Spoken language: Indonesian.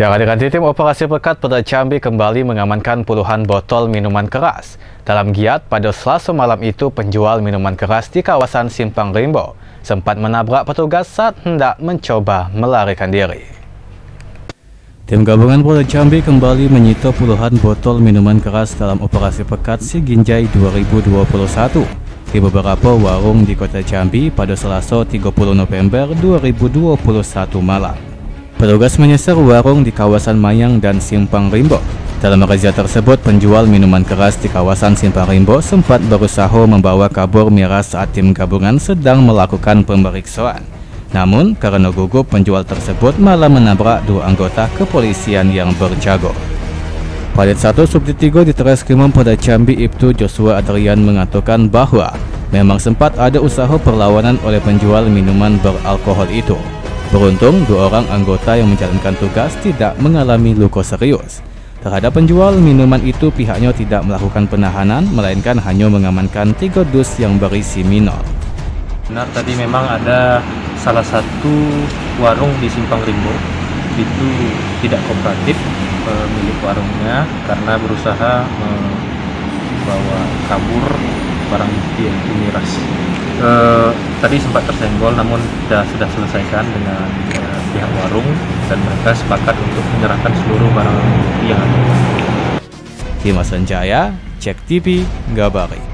Ya, adegan tim operasi pekat pada Jambi kembali mengamankan puluhan botol minuman keras. Dalam giat, pada selasa malam itu penjual minuman keras di kawasan Simpang Rimbo sempat menabrak petugas saat hendak mencoba melarikan diri. Tim gabungan Polda Jambi kembali menyita puluhan botol minuman keras dalam operasi pekat Si Ginjai 2021 di beberapa warung di kota Jambi pada Selasa 30 November 2021 malam. Petugas menyisir warung di kawasan Mayang dan Simpang Rimbo. Dalam razia tersebut, penjual minuman keras di kawasan Simpang Rimbo sempat berusaha membawa kabur miras saat tim gabungan sedang melakukan pemeriksaan. Namun, karena gugup, penjual tersebut malah menabrak dua anggota kepolisian yang berjago. Pada 1 Subdit 3 di Treskrimum pada Jambi Ibtu Joshua Adrian mengatakan bahwa memang sempat ada usaha perlawanan oleh penjual minuman beralkohol itu. Beruntung, dua orang anggota yang menjalankan tugas tidak mengalami luka serius. Terhadap penjual minuman itu, pihaknya tidak melakukan penahanan, melainkan hanya mengamankan tiga dus yang berisi minor. Benar, tadi memang ada salah satu warung di Simpang Rimbo itu tidak kooperatif pemilik warungnya karena berusaha membawa kabur barang bukti yaitu miras. Tadi sempat tersenggol namun sudah sudah selesaikan dengan e, pihak warung dan mereka sepakat untuk menyerahkan seluruh barang yang ada. Dimas Sanjaya, Cek TV, Gabari.